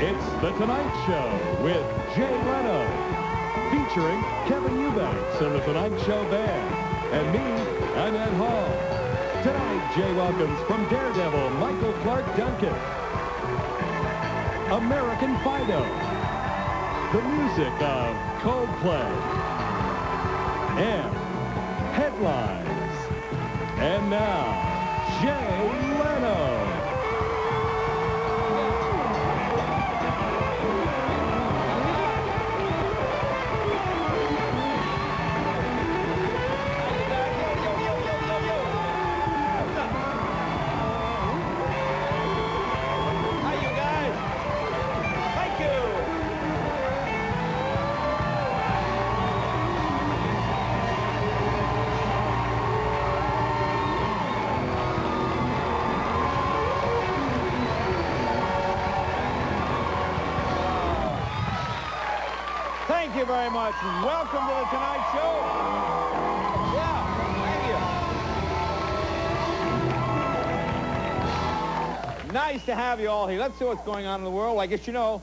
It's The Tonight Show with Jay Leno, featuring Kevin Eubanks and The Tonight Show Band, and me, Edd Hall. Tonight, Jay welcomes from Daredevil, Michael Clarke Duncan, American Fido, the music of Coldplay, and headlines. And now, Jay Leno. Welcome to the Tonight Show. Yeah, thank you. Nice to have you all here. Let's see what's going on in the world. I guess you know,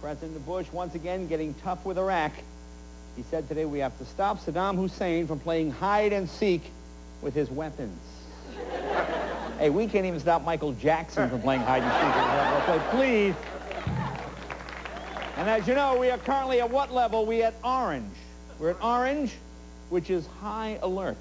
President Bush once again getting tough with Iraq. He said today we have to stop Saddam Hussein from playing hide and seek with his weapons. hey, we can't even stop Michael Jackson from playing hide and seek please. And as you know, we are currently at what level? We at orange. We're at orange, which is high alert.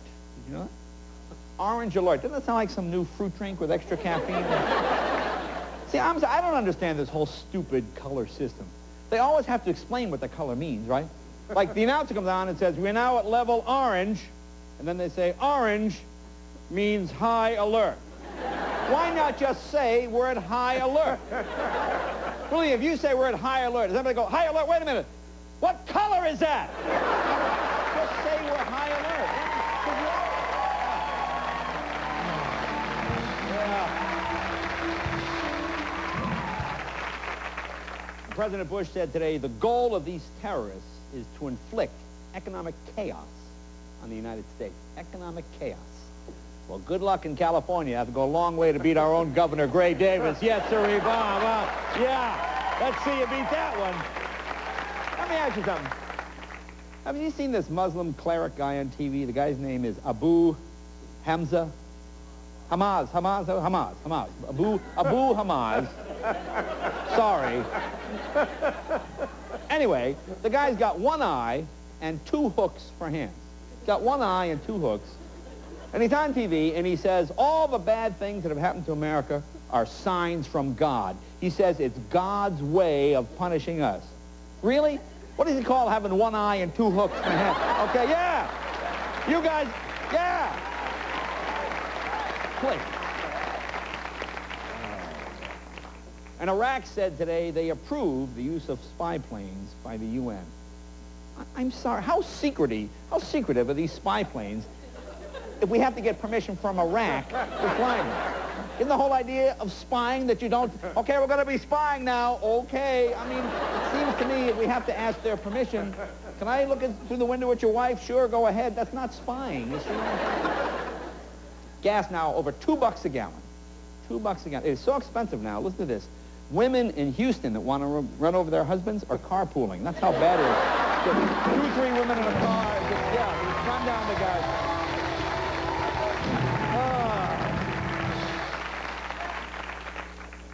Did you know that? Orange alert. Doesn't that sound like some new fruit drink with extra caffeine? See, I'm, I don't understand this whole stupid color system. They always have to explain what the color means, right? Like the announcer comes on and says, we're now at level orange, and then they say, orange means high alert. Why not just say we're at high alert? Really, if you say we're at high alert, does everybody go, high alert, wait a minute. What color is that? just say we're high alert. Yeah. President Bush said today the goal of these terrorists is to inflict economic chaos on the United States. Economic chaos. Well, good luck in California. I have to go a long way to beat our own Governor Gray Davis. Yes, sir, Bob. Uh, yeah. Let's see you beat that one. Let me ask you something. Have you seen this Muslim cleric guy on TV? The guy's name is Abu Hamza. Hamas, Hamas, Hamas, Hamas. Abu, Abu Hamas. Sorry. Anyway, the guy's got one eye and two hooks for hands. Got one eye and two hooks. And he's on TV and he says all the bad things that have happened to America are signs from God. He says it's God's way of punishing us. Really? What does he call having one eye and two hooks for hands? Okay, yeah. You guys, yeah. Please. And Iraq said today they approved the use of spy planes by the UN. I'm sorry, how secrety, how secretive are these spy planes if we have to get permission from Iraq to fly them? Isn't the whole idea of spying that you don't, okay, we're going to be spying now, okay. I mean, it seems to me if we have to ask their permission, can I look in, through the window at your wife? Sure, go ahead. That's not spying, you see. Gas now over two bucks a gallon. Two bucks a gallon. It's so expensive now. Listen to this. Women in Houston that want to run over their husbands are carpooling. That's how bad it is. Two, three women in a car. Just, yeah, just run down the guy.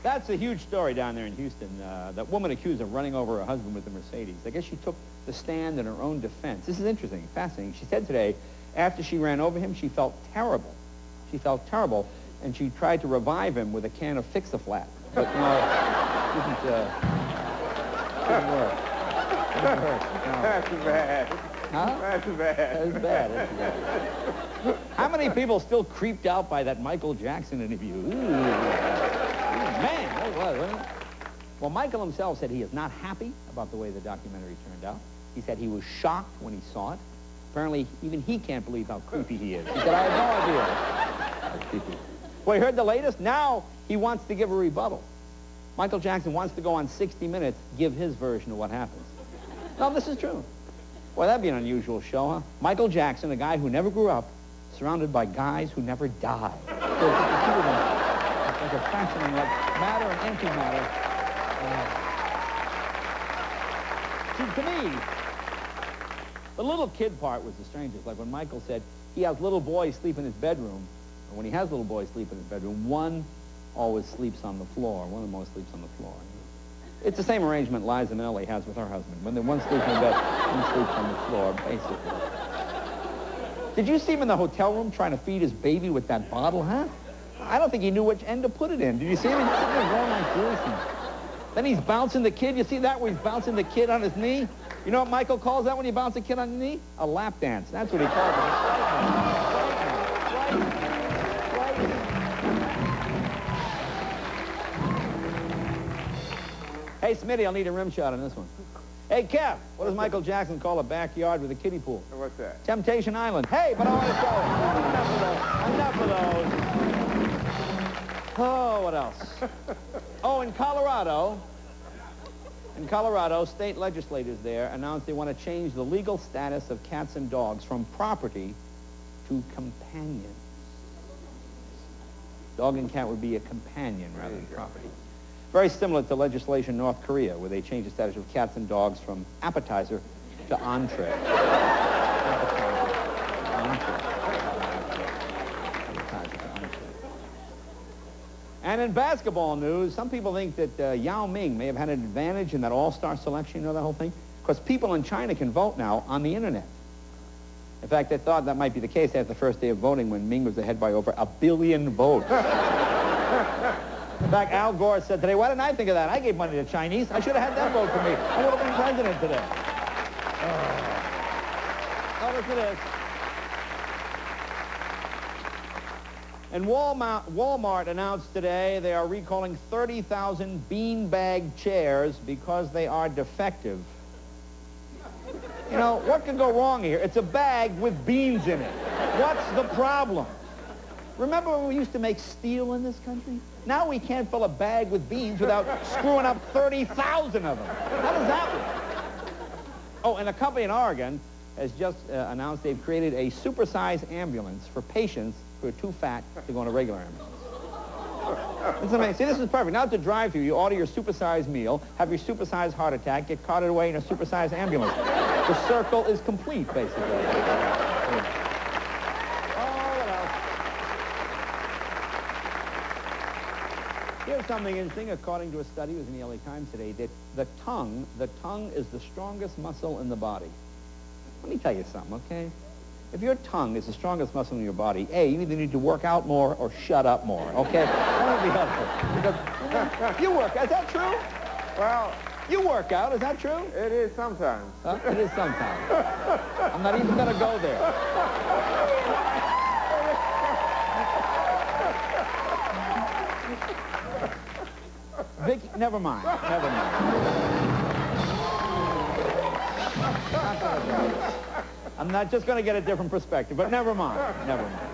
That's a huge story down there in Houston. Uh, that woman accused of running over her husband with a Mercedes. I guess she took the stand in her own defense. This is interesting, fascinating. She said today, after she ran over him, she felt terrible. She felt terrible, and she tried to revive him with a can of Fix-A-Flat. But no, it didn't, uh, didn't work. Didn't work. No. That's bad. Huh? That's bad. That's bad. That's bad. How many people still creeped out by that Michael Jackson interview? Ooh. Ooh, man, that was, wasn't it? Well, Michael himself said he is not happy about the way the documentary turned out. He said he was shocked when he saw it. Apparently, even he can't believe how creepy he is. He said, I had no idea. Creepy. Well, you heard the latest? Now he wants to give a rebuttal. Michael Jackson wants to go on 60 Minutes, give his version of what happens. No, this is true. Well, that'd be an unusual show, huh? Michael Jackson, a guy who never grew up, surrounded by guys who never died. Of them, like matter and antimatter. Uh, See, to me, the little kid part was the strangest. Like when Michael said he has little boys sleep in his bedroom, and when he has little boys sleep in his bedroom, one always sleeps on the floor. One of them always sleeps on the floor. It's the same arrangement Liza Minnelli has with her husband. When the one sleeps in the bed, one sleeps on the floor, basically. Did you see him in the hotel room trying to feed his baby with that bottle, huh? I don't think he knew which end to put it in. Did you see him? He's sitting there going like this. Then he's bouncing the kid. You see that where he's bouncing the kid on his knee? You know what Michael calls that when you bounce a kid on the knee? A lap dance. That's what he calls it. Hey, Smitty, I'll need a rim shot on this one. Hey, Kev, what does Michael Jackson call a backyard with a kiddie pool? What's that? Temptation Island. Hey, but I want to show Enough of those. Enough of those. Oh, what else? Oh, in Colorado, in Colorado, state legislators there announced they want to change the legal status of cats and dogs from property to companions. Dog and cat would be a companion rather than property. Very similar to legislation in North Korea, where they changed the status of cats and dogs from appetizer to entree. Appetizer to entree. Appetizer to entree. And in basketball news, some people think that uh, Yao Ming may have had an advantage in that all-star selection, you know that whole thing? Because people in China can vote now on the internet. In fact, they thought that might be the case after the first day of voting when Ming was ahead by over a billion votes. In fact, Al Gore said today, why didn't I think of that? I gave money to Chinese. I should have had them vote for me. I would have been president today. Oh, oh listen to this. And Walmart, Walmart announced today they are recalling 30,000 beanbag chairs because they are defective. You know, what could go wrong here? It's a bag with beans in it. What's the problem? Remember when we used to make steel in this country? Now we can't fill a bag with beans without screwing up 30,000 of them. How does that work? Oh, and a company in Oregon has just uh, announced they've created a supersized ambulance for patients who are too fat to go on a regular ambulance. It's amazing. See, this is perfect. Now to drive through, you order your supersized meal, have your supersized heart attack, get carted away in a supersized ambulance. The circle is complete, basically. Oh? Here's something interesting. According to a study, it was in the LA Times today, that the tongue, the tongue is the strongest muscle in the body. Let me tell you something, okay? If your tongue is the strongest muscle in your body, A, you either need to work out more or shut up more, okay? One or the other. Because you work, is that true? Well, You work out, is that true? it is sometimes. Huh? It is sometimes. I'm not even going to go there. Vicky, never mind. Never mind. Not gonna go. I'm not just going to get a different perspective, but never mind. Never mind.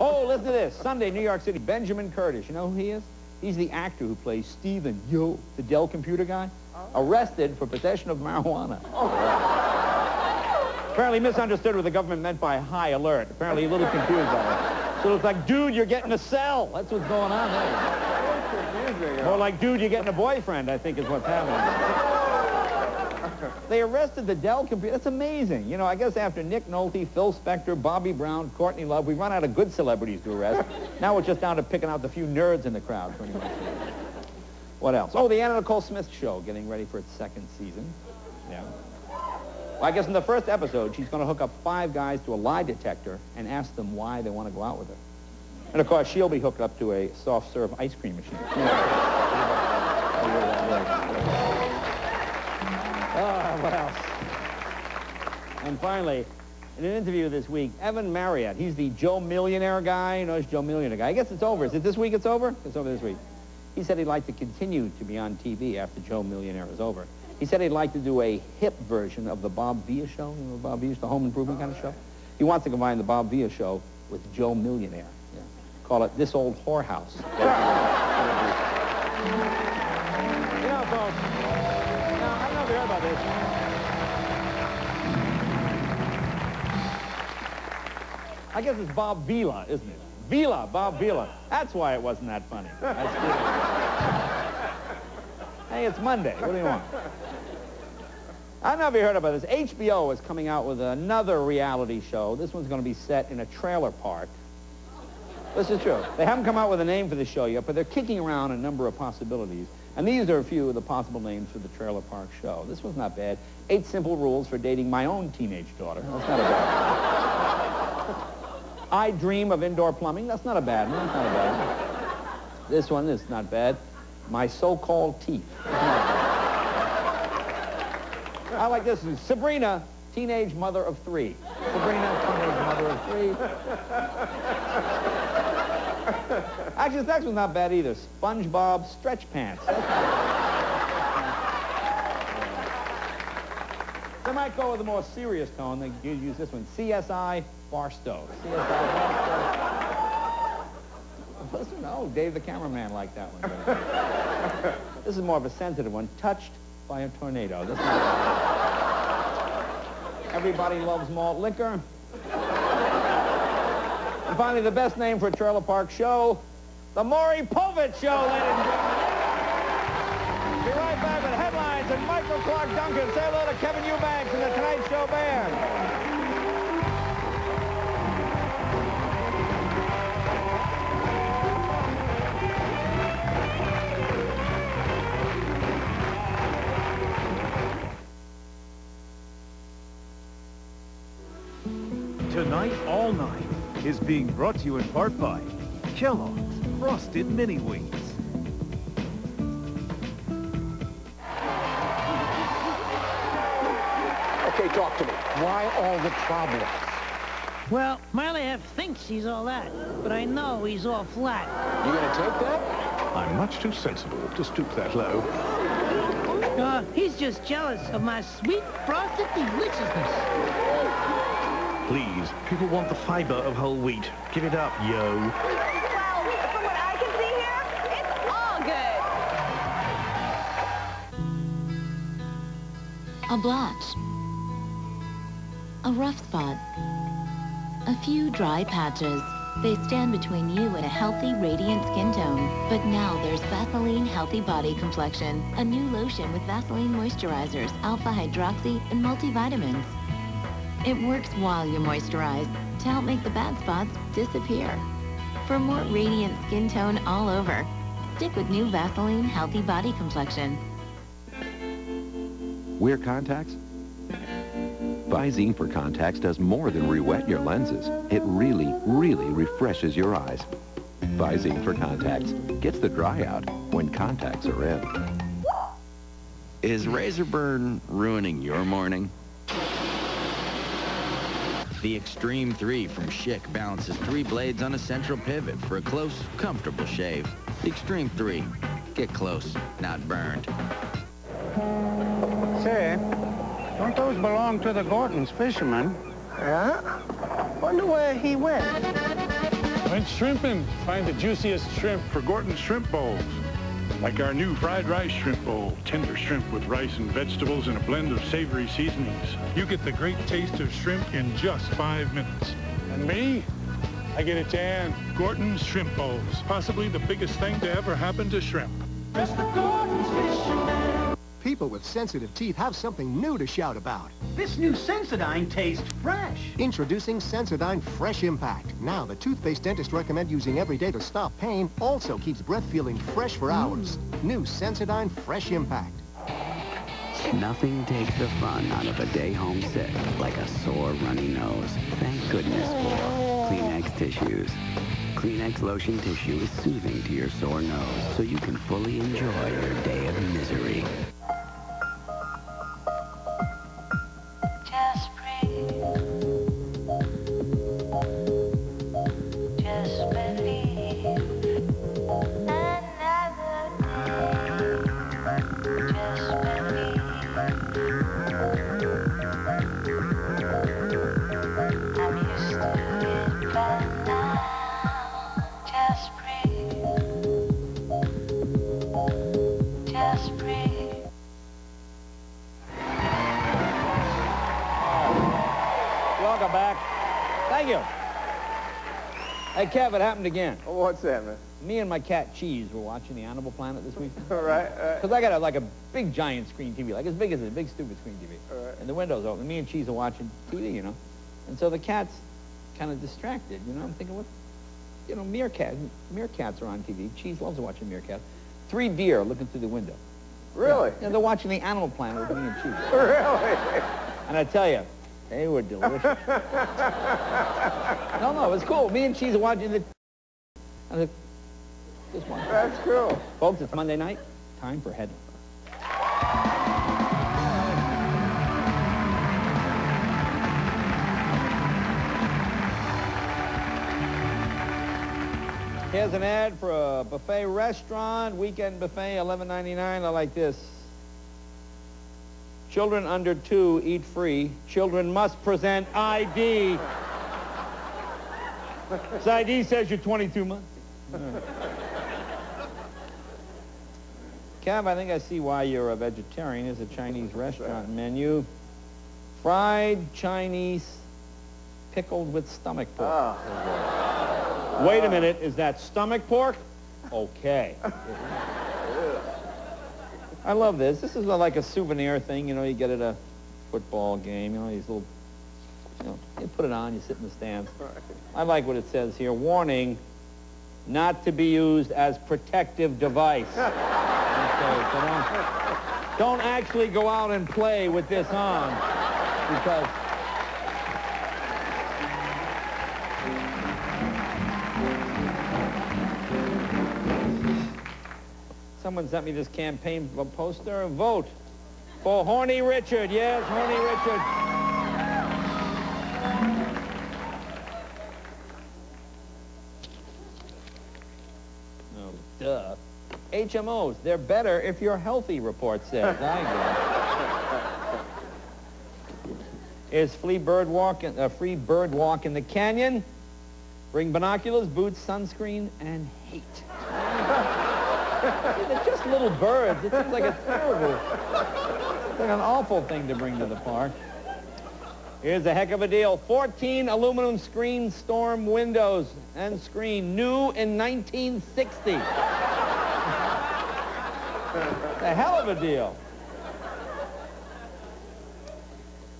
Oh, listen to this. Sunday, New York City. Benjamin Curtis. You know who he is? He's the actor who plays Stephen Yo, the Dell computer guy, arrested for possession of marijuana. Apparently misunderstood what the government meant by high alert. Apparently a little confused on it. So it's like, dude, you're getting a cell. That's what's going on there. More like, dude, you're getting a boyfriend, I think is what's happening. They arrested the Dell computer. That's amazing. You know, I guess after Nick Nolte, Phil Spector, Bobby Brown, Courtney Love, we've run out of good celebrities to arrest. now we're just down to picking out the few nerds in the crowd, pretty much. What else? Oh, the Anna Nicole Smith show, getting ready for its second season. Yeah. Well, I guess in the first episode, she's going to hook up five guys to a lie detector and ask them why they want to go out with her. And of course, she'll be hooked up to a soft serve ice cream machine. Ah, what else? And finally, in an interview this week, Evan Marriott, he's the Joe Millionaire guy. You know, he's Joe Millionaire guy. I guess it's over. Is it this week it's over? It's over this week. He said he'd like to continue to be on TV after Joe Millionaire is over. He said he'd like to do a hip version of the Bob Villa show. You know Bob Villa, the home improvement kind of show? He wants to combine the Bob Villa show with Joe Millionaire. Yeah. Call it This Old Whorehouse. I guess it's Bob Vila, isn't it? Vila, Bob Vila. That's why it wasn't that funny. Hey, it's Monday. What do you want? I don't know if you heard about this. HBO is coming out with another reality show. This one's going to be set in a trailer park. This is true. They haven't come out with a name for the show yet, but they're kicking around a number of possibilities. And these are a few of the possible names for the trailer park show. This one's not bad. Eight simple rules for dating my own teenage daughter. That's not a bad I dream of indoor plumbing. That's not a bad one. That's not a bad one. This one is not bad. My so-called teeth. I like this one. Sabrina, teenage mother of three. Sabrina, teenage mother of three. Actually, this next one's not bad either. SpongeBob stretch pants. They might go with a more serious tone. They could use this one. CSI Barstow. CSI Barstow. Listen, oh, Dave the cameraman liked that one. this is more of a sensitive one. Touched by a tornado. Everybody loves malt liquor. And finally, the best name for a trailer park show, the Maury Povich Show, ladies and gentlemen. Michael Clarke Duncan. Say hello to Kevin Eubanks and the Tonight Show Band. Tonight All Night is being brought to you in part by Kellogg's Frosted Mini Wheats. Talk to me. Why all the problems? Well, Marleyev thinks he's all that, but I know he's all flat. You gonna take that? I'm much too sensible to stoop that low. Uh, he's just jealous of my sweet frosted deliciousness. Please, people want the fiber of whole wheat. Give it up, yo. Well, from A rough spot. A few dry patches. They stand between you and a healthy, radiant skin tone. But now there's Vaseline Healthy Body Complexion, a new lotion with Vaseline moisturizers, alpha hydroxy, and multivitamins. It works while you moisturize to help make the bad spots disappear. For more radiant skin tone all over, stick with new Vaseline Healthy Body Complexion. Wear contacts? Visine for contacts does more than re-wet your lenses. It really, really refreshes your eyes. Visine for contacts gets the dry out when contacts are in. Is razor burn ruining your morning? The Xtreme 3 from Schick balances three blades on a central pivot for a close, comfortable shave. The Xtreme 3. Get close, not burned. Say, don't those belong to the Gorton's fisherman? Yeah? Wonder where he went. Went shrimping. Find the juiciest shrimp for Gorton's Shrimp Bowls. Like our new fried rice shrimp bowl. Tender shrimp with rice and vegetables and a blend of savory seasonings. You get the great taste of shrimp in just five minutes. And me? I get a tan. Gorton's Shrimp Bowls. Possibly the biggest thing to ever happen to shrimp. People with sensitive teeth have something new to shout about. This new Sensodyne tastes fresh. Introducing Sensodyne Fresh Impact. Now, the toothpaste dentists recommend using every day to stop pain also keeps breath feeling fresh for hours. Mm. New Sensodyne Fresh Impact. Nothing takes the fun out of a day home sick like a sore runny nose. Thank goodness for Kleenex tissues. Kleenex lotion tissue is soothing to your sore nose so you can fully enjoy your day of misery. Thank you. Hey, Kev, it happened again. Oh, what's that, man? me and my cat Cheese were watching the Animal Planet this week. right, right. Because I got a, like a big giant screen TV, like as big as a big stupid screen TV. Right. And the window's open. Me and Cheese are watching TV, you know. And so the cat's kind of distracted, you know. I'm thinking, what, you know, meerkat, meerkats are on TV. Cheese loves watching meerkats. Three deer looking through the window. Really? Yeah, they're watching the Animal Planet with me and Cheese. Really? And I tell you, they were delicious. no, no, it was cool. Me and Cheese are watching the... The just one. That's cool. Folks, it's Monday night. Time for headlines. Here's an ad for a buffet restaurant, weekend buffet, $11.99. I like this. Children under two eat free. Children must present ID. this ID says you're 22 months. Kev, I think I see why you're a vegetarian. There's a Chinese restaurant menu. Fried Chinese pickled with stomach pork. Ah. Wait a minute, is that stomach pork? Okay. I love this. This is like a souvenir thing, you know, you get at a football game, you know, these little, you know, you put it on, you sit in the stands. I like what it says here. Warning, not to be used as protective device. Okay, so don't, don't actually go out and play with this on because someone sent me this campaign poster. Vote for Horny Richard. Yes, Horny Richard. Oh, duh. HMOs, they're better if you're healthy, report says. Is flea bird walk in, uh, free bird walk in the canyon? Bring binoculars, boots, sunscreen, and hate. They're just little birds. It seems like a terrible, like an awful thing to bring to the park. Here's a heck of a deal. 14 aluminum screen storm windows and screen, new in 1960. It's a hell of a deal.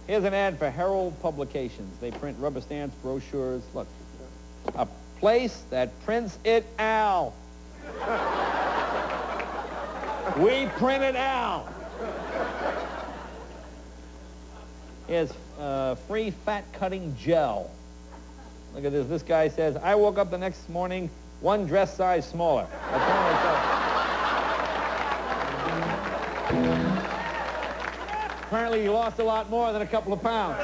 Here's an ad for Herald Publications. They print rubber stamps, brochures. Look, a place that prints it Al. We printed Al. Here's uh, free fat cutting gel. Look at this. This guy says, I woke up the next morning one dress size smaller. Apparently he lost a lot more than a couple of pounds.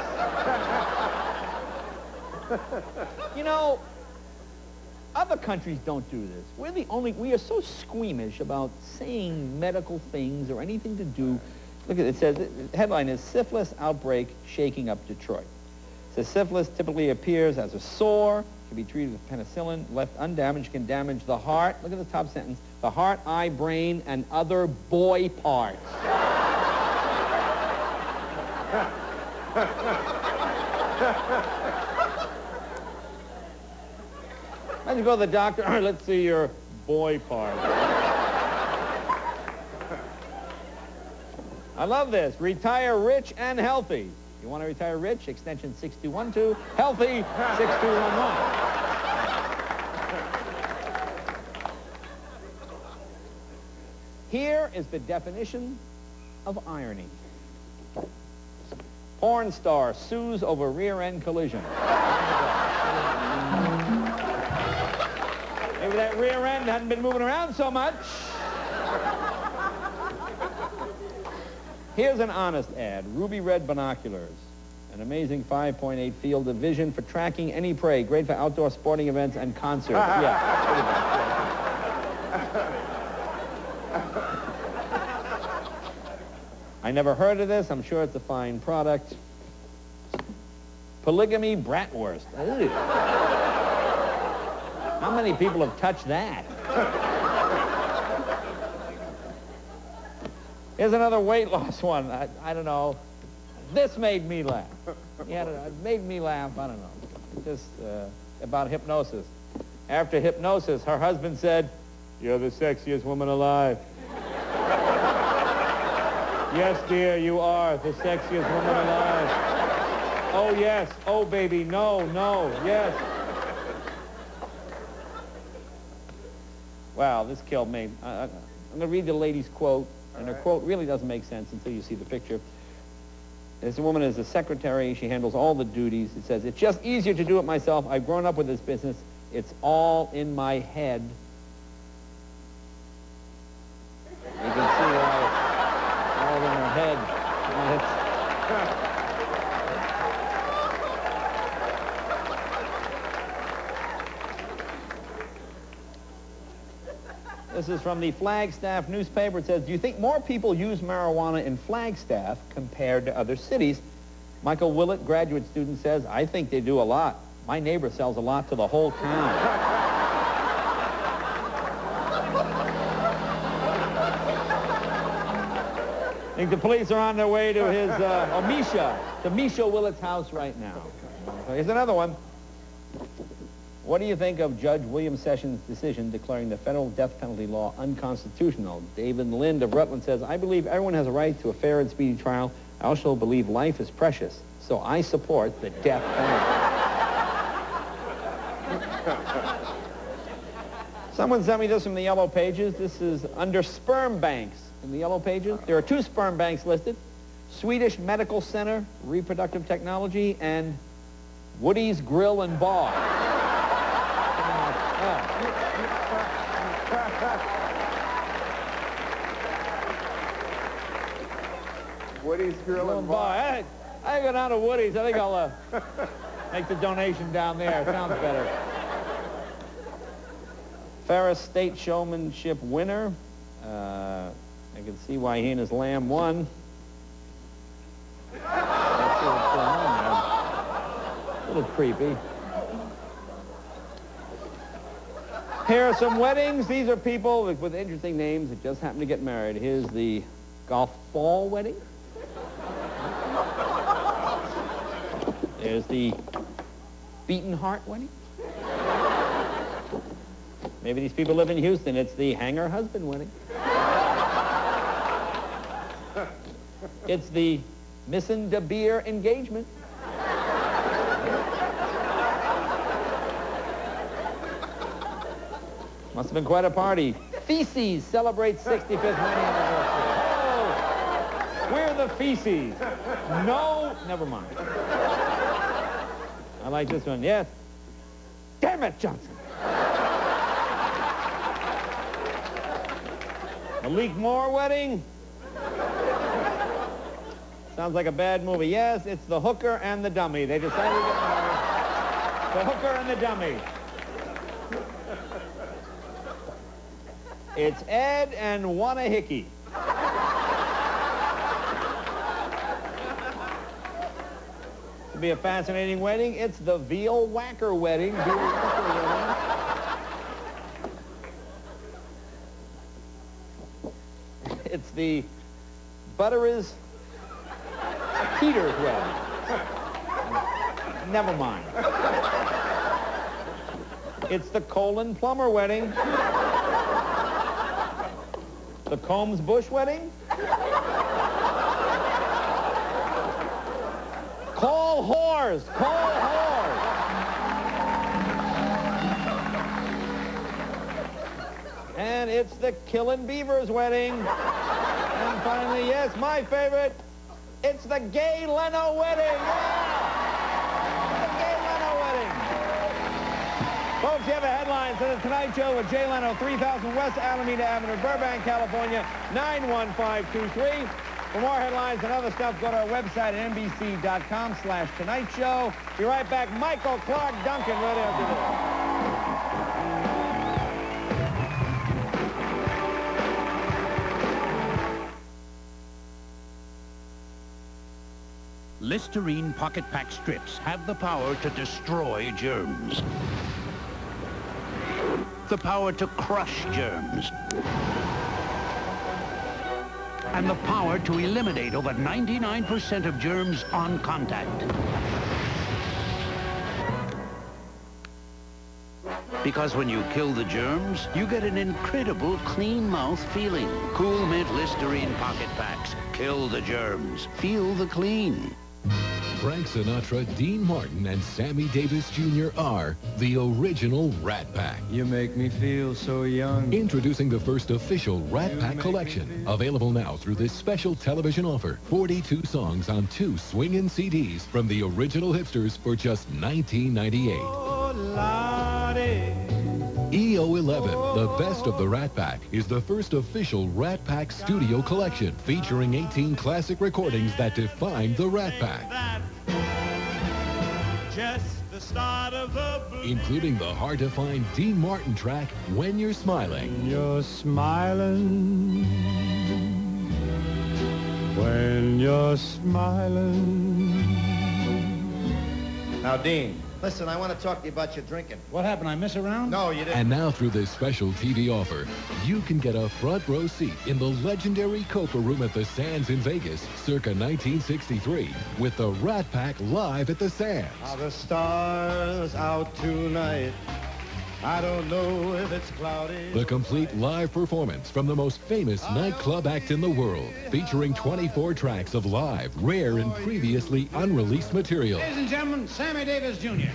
you know, other countries don't do this. We're the only, we are so squeamish about saying medical things or anything to do. Look at it, it says, the headline is Syphilis Outbreak Shaking Up Detroit. It says syphilis typically appears as a sore, can be treated with penicillin, left undamaged can damage the heart. Look at the top sentence, the heart, eye, brain, and other boy parts. Don't you go to the doctor? All right, let's see your boy part. I love this. Retire rich and healthy. You want to retire rich? Extension 6212. Healthy 6211. Here is the definition of irony. Porn star sues over rear-end collision. Maybe that rear end hadn't been moving around so much. Here's an honest ad. Ruby Red Binoculars. An amazing 5.8 field of vision for tracking any prey. Great for outdoor sporting events and concerts. yeah. I never heard of this. I'm sure it's a fine product. Polygamy bratwurst. How many people have touched that? Here's another weight loss one. I, I don't know. This made me laugh. Yeah, it made me laugh. I don't know. Just uh, about hypnosis. After hypnosis, her husband said, You're the sexiest woman alive. yes, dear, you are the sexiest woman alive. Oh, yes. Oh, baby, no, no, yes. Wow, this killed me. I, I'm going to read the lady's quote, and her quote really doesn't make sense until you see the picture. This woman is a secretary. She handles all the duties. It says, it's just easier to do it myself. I've grown up with this business. It's all in my head. You can see why it's all in her head. And it's- This is from the Flagstaff newspaper. It says, do you think more people use marijuana in Flagstaff compared to other cities? Michael Willett, graduate student, says, I think they do a lot. My neighbor sells a lot to the whole town. I think the police are on their way to his, uh, Misha, to Misha Willett's house right now. Here's another one. What do you think of Judge William Sessions' decision declaring the federal death penalty law unconstitutional? David Lind of Rutland says, I believe everyone has a right to a fair and speedy trial. I also believe life is precious, so I support the death penalty. Someone sent me this from the Yellow Pages. This is under sperm banks in the Yellow Pages. There are two sperm banks listed. Swedish Medical Center, Reproductive Technology, and Woody's Grill and Bar. Woody's Grill and Bar. I, I go down to Woody's. I think I'll uh, make the donation down there. Sounds better. Ferris State Showmanship winner. Uh, I can see why he and his lamb won. Let's see what's going on there. A little creepy. Here are some weddings. These are people with, with interesting names that just happen to get married. Here's the golf ball wedding. There's the beaten heart wedding. Maybe these people live in Houston. It's the hanger husband wedding. It's the missing de beer engagement. Must have been quite a party. Feces celebrates 65th wedding anniversary. Oh, we're the feces. No, never mind. I like this one. Yes. Damn it, Johnson. Malik Moore wedding. Sounds like a bad movie. Yes, it's the hooker and the dummy. They decided to get married. The hooker and the dummy. It's Ed and Wanahiki. Be a fascinating wedding. It's the Veal Whacker wedding. Veal Whacker wedding. It's the Butterers Peters wedding. Never mind. It's the Colin Plummer wedding. The Combs Bush wedding? Call whores! Call whores! And it's the Killin' Beavers wedding. And finally, yes, my favorite, it's the Gay Leno wedding. Yeah! The Gay Leno wedding. Folks, you have a headline to the Tonight Show with Jay Leno, 3000 West Alameda Avenue, Burbank, California, 91523. For more headlines and other stuff, go to our website at nbc.com slash Tonight Show. Be right back. Michael Clarke Duncan right after this. Listerine Pocket Pack strips have the power to destroy germs. The power to crush germs. And the power to eliminate over 99% of germs on contact. Because when you kill the germs, you get an incredible clean mouth feeling. Cool Mint Listerine Pocket Packs. Kill the germs. Feel the clean. Frank Sinatra, Dean Martin, and Sammy Davis Jr. are the original Rat Pack. You make me feel so young. Introducing the first official Rat Pack collection. Available now through this special television offer. 42 songs on two swinging CDs from the original hipsters for just $19.98. EO11, the best of the Rat Pack, is the first official Rat Pack studio collection featuring 18 classic recordings that define the Rat Pack. The start of the including the hard-to-find Dean Martin track, When You're Smiling. When you're smiling when you're smiling. Now, Dean, listen, I want to talk to you about your drinking. What happened? I miss around? No, you didn't. And now through this special TV offer, you can get a front row seat in the legendary Copa Room at the Sands in Vegas, circa 1963, with the Rat Pack live at the Sands. Are the stars out tonight? I don't know if it's cloudy. The complete live performance from the most famous nightclub act in the world, featuring 24 tracks of live, rare, and previously unreleased material. Ladies and gentlemen, Sammy Davis Jr.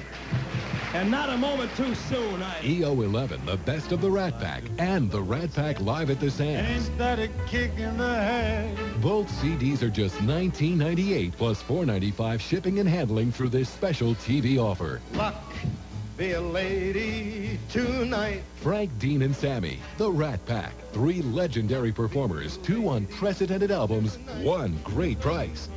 And not a moment too soon. I... EO11, the best of the Rat Pack, and the Rat Pack live at the Sands. Ain't that a kick in the head? Both CDs are just $19.98 plus $4.95 shipping and handling through this special TV offer. Luck be a lady tonight. Frank, Dean, and Sammy, the Rat Pack. Three legendary performers, two unprecedented albums, one great price.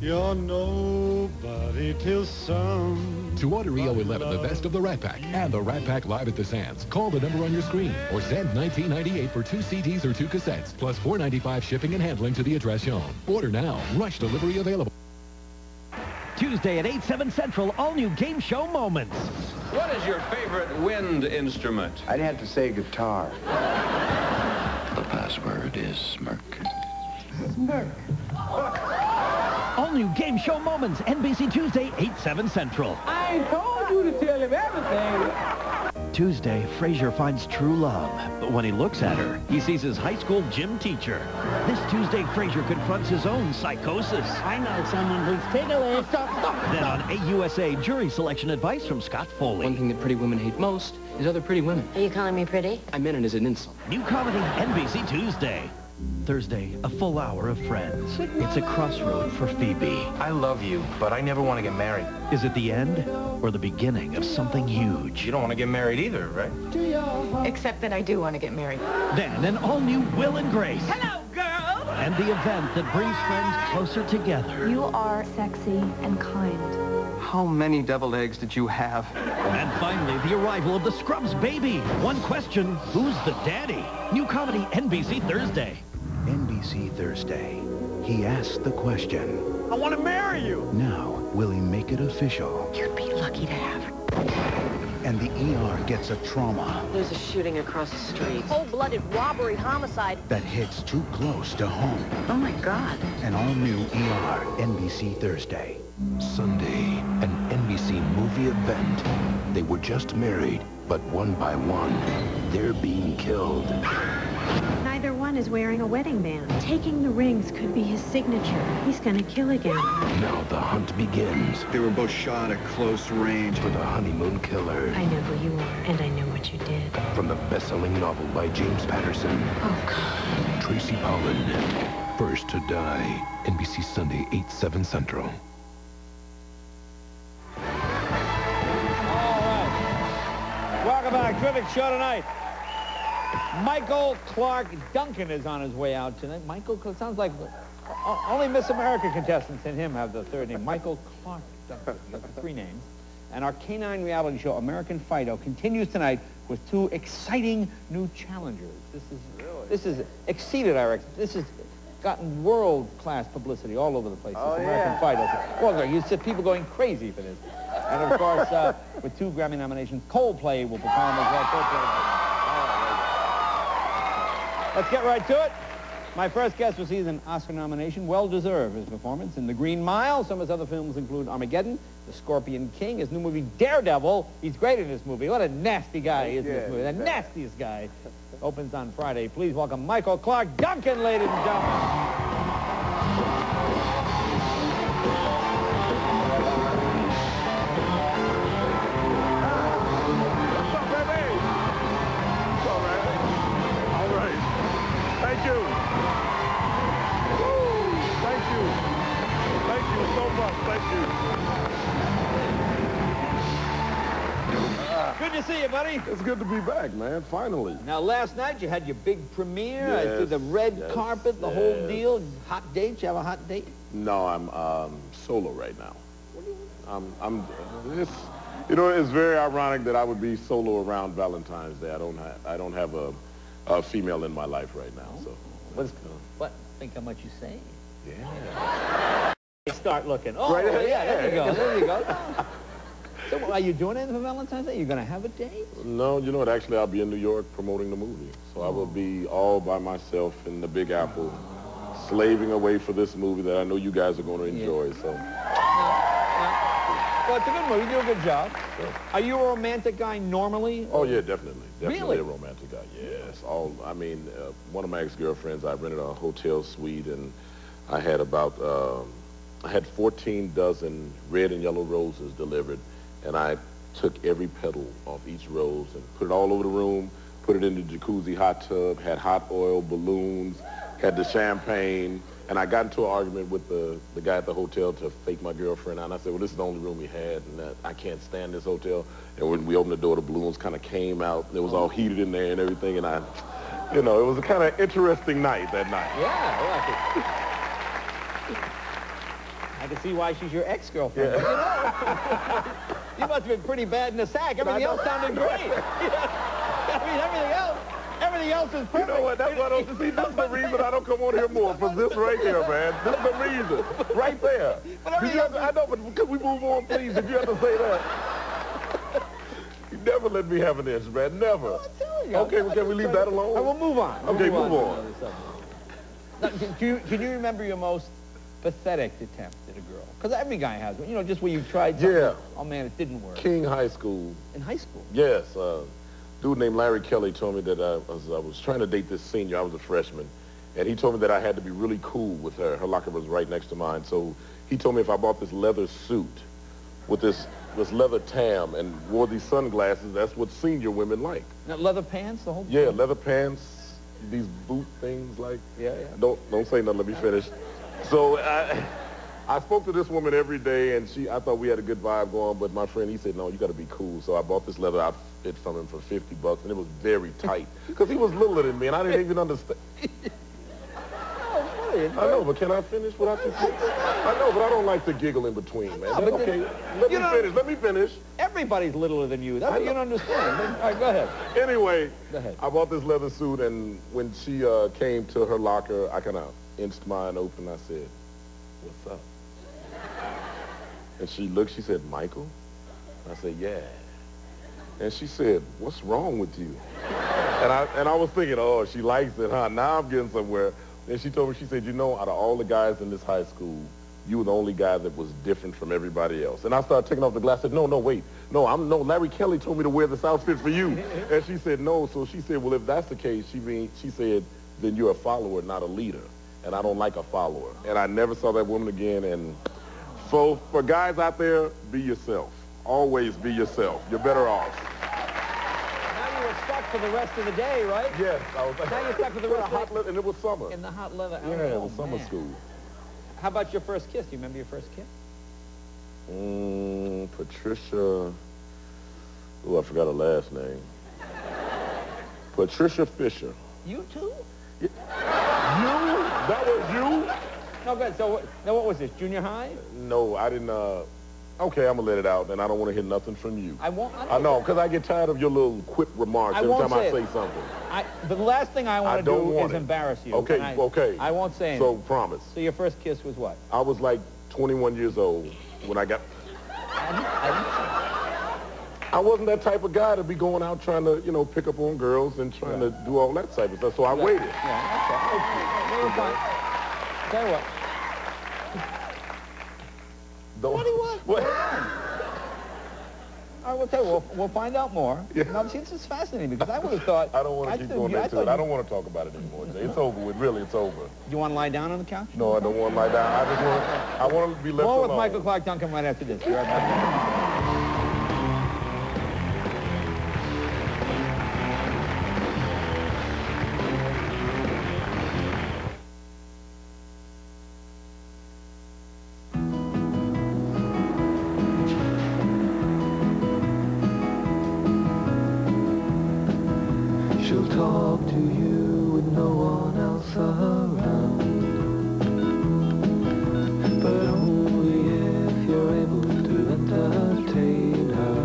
You're nobody till some. To order EO11, the best of the Rat Pack, and the Rat Pack live at the Sands, call the number on your screen or send 1998 for two CDs or two cassettes, plus 495 shipping and handling to the address shown. Order now. Rush delivery available. Tuesday at 8, 7 Central, all-new game show moments. What is your favorite wind instrument? I'd have to say guitar. The password is smirk. Smirk. All-new game show moments, NBC Tuesday, 8, 7 Central. I told you to tell him everything. Tuesday, Frasier finds true love, but when he looks at her, he sees his high school gym teacher. This Tuesday, Frasier confronts his own psychosis. I know someone who's ticklish. Then on AUSA, jury selection advice from Scott Foley. One thing that pretty women hate most is other pretty women. Are you calling me pretty? I meant it as an insult. New comedy, NBC Tuesday. Thursday, a full hour of Friends. It's a crossroad for Phoebe. I love you, but I never want to get married. Is it the end or the beginning of something huge? You don't want to get married either, right? Do you? Except that I do want to get married. Then an all-new Will and Grace. Hello, girl! And the event that brings friends closer together. You are sexy and kind. How many deviled eggs did you have? And finally, the arrival of the Scrubs baby. One question, who's the daddy? New comedy, NBC Thursday. NBC Thursday. He asked the question. I want to marry you. Now, will he make it official? You'd be lucky to have her. And the ER gets a trauma There's a shooting across the street. Cold-blooded robbery, homicide. that hits too close to home. Oh, my God. An all-new ER, NBC Thursday. Sunday, an NBC movie event. They were just married, but one by one, they're being killed. Neither one is wearing a wedding band. Taking the rings could be his signature. He's gonna kill again. Now the hunt begins They were both shot at close range. for the honeymoon killer. I know who you are, and I know what you did. From the best-selling novel by James Patterson, Oh, God. Tracy Pollan, First to Die, NBC Sunday, 8, 7 Central. Terrific show tonight. Michael Clarke Duncan is on his way out tonight. Michael, it sounds like only Miss America contestants and him have the third name. Michael Clarke Duncan. Three names. And our canine reality show, American Fido, continues tonight with two exciting new challengers. This is really? this is exceeded our ex- this has gotten world-class publicity all over the place. Oh, this American yeah. Fido. Well, you see people going crazy for this. And of course, uh, with two Grammy nominations, Coldplay will perform as well. Coldplay. Let's get right to it. My first guest receives an Oscar nomination. Well-deserved his performance in The Green Mile. Some of his other films include Armageddon, The Scorpion King, his new movie Daredevil. He's great in this movie. What a nasty guy he is in this movie. The nastiest guy. Opens on Friday. Please welcome Michael Clarke Duncan, ladies and gentlemen. Be back, man. Finally. Now, last night you had your big premiere. I Yes, did the red yes, carpet, the whole deal. Hot date? You have a hot date? No, I'm um, solo right now. What do you want? I'm, I'm, it's, you know, it's very ironic that I would be solo around Valentine's Day. I don't have, I don't have a, a female in my life right now, so. What's, what? Think how much you say. Yeah. Start looking. Oh, Right, yeah, there you yeah. go. There you go. So, are you doing anything for Valentine's Day? You're going to have a date? No, you know what? Actually, I'll be in New York promoting the movie. So I will be all by myself in the Big Apple, slaving away for this movie that I know you guys are going to enjoy. So Well, it's a good movie. You do a good job. Are you a romantic guy normally? Oh yeah, definitely, definitely Really? a romantic guy. Yes, all. I mean, uh, one of my ex-girlfriends, I rented a hotel suite, and I had about, um, I had 14 dozen red and yellow roses delivered, and I took every petal off each rose and put it all over the room, put it in the jacuzzi hot tub, had hot oil balloons, had the champagne, and I got into an argument with the, the guy at the hotel to fake my girlfriend out. And I said, well, this is the only room he had, and that I can't stand this hotel. And when we opened the door, the balloons kind of came out. It was all heated in there and everything, and I, you know, it was a kind of interesting night that night. Yeah, I can, I can see why she's your ex-girlfriend. But, you must have been pretty bad in the sack. Everything else sounded great. I mean, everything else, everything else is perfect. You know what? That's what I don't see. This is the reason I don't come on here more for this right here, man. This is the reason, right there. Did you have to, I know, but could we move on, please? If you have to say that, you never let me have an inch, man. Never. Okay, well, can we leave that alone? I will move on. We'll Okay, move move on. on. Now, can you, can you remember your most pathetic attempt at a girl? Because every guy has one. You know, just where you tried something. Yeah. Oh, man, it didn't work. King High School. In high school? Yes. Uh, dude named Larry Kelly told me that I was, I was trying to date this senior. I was a freshman. And he told me that I had to be really cool with her. Her locker was right next to mine. So he told me if I bought this leather suit with this, this leather tam and wore these sunglasses, that's what senior women like. Now, leather pants, the whole Yeah, leather pants, these boot things like. Yeah, yeah. Don't don't say nothing. Let me finish. So I, I spoke to this woman every day, and she I thought we had a good vibe going, but my friend he said no, you got to be cool. So I bought this leather outfit from him for 50 bucks, and it was very tight because he was littler than me, and I didn't even understand. I know, but can I finish without you? I know, but I don't like to giggle in between, man. No, okay, let me finish. Let me finish. Everybody's littler than you. That's what you don't understand. All right, go ahead. Anyway, Go ahead. I bought this leather suit, and when she uh, came to her locker, I kind of inched mine open. I said, "What's up?" And she looked. She said, "Michael." I said, "Yeah." And she said, "What's wrong with you?" And I and I was thinking, "Oh, she likes it, huh?" Now I'm getting somewhere. And she told me, she said, "You know, out of all the guys in this high school, you were the only guy that was different from everybody else." And I started taking off the glass. I said, "No, no, wait, no, I'm no. Larry Kelly told me to wear this outfit for you." and she said, "No." So she said, "Well, if that's the case, she mean she said, then you're a follower, not a leader, and I don't like a follower." And I never saw that woman again. And so for guys out there, be yourself. Always be yourself. You're better off. Now you were stuck for the rest of the day, right? Yes, I was. Now you're stuck for the rest of the hot le- and it was summer. in the hot leather. Yeah, it Oh, was summer man. school. How about your first kiss? Do you remember your first kiss? Mm, Patricia. Oh, I forgot her last name. Patricia Fisher. You too? You? That was you? No, good. So, what- now what was this? Junior high? No, I didn't. Uh, okay, I'm gonna let it out, and I don't want to hear nothing from you. I won't. I know, because I get tired of your little quip remarks I every time I say it. something. I, the last thing I I want to do want is it. embarrass you. Okay, I, okay. I won't say anything. So promise. So your first kiss was what? I was like 21 years old when I got. I wasn't that type of guy to be going out trying to, you know, pick up on girls and trying to do all that type of stuff. So I waited. Yeah, that's. We're fine. Tell you what. What do you want? What? All right, we'll tell you. We'll, we'll find out more. Yeah. No, see, this is fascinating because I would have thought. I don't want to keep going you- I into thought it. I don't want to talk about it anymore, Jay. It's over with. Really, it's over. You want to lie down on the couch? No, I don't want to lie down. I just want, I want to be left More alone. with Michael Clarke Duncan right after this. Talk to you with no one else around. But only if you're able to entertain her.